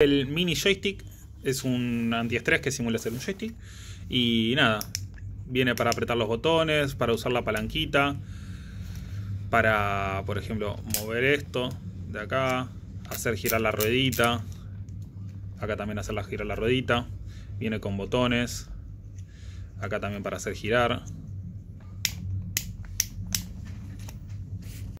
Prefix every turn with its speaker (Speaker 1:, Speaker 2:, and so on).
Speaker 1: El mini joystick es un antiestrés que simula ser un joystick. Y nada, viene para apretar los botones, para usar la palanquita, para, por ejemplo, mover esto de acá, hacer girar la ruedita. Acá también hacerla girar la ruedita. Viene con botones. Acá también para hacer girar.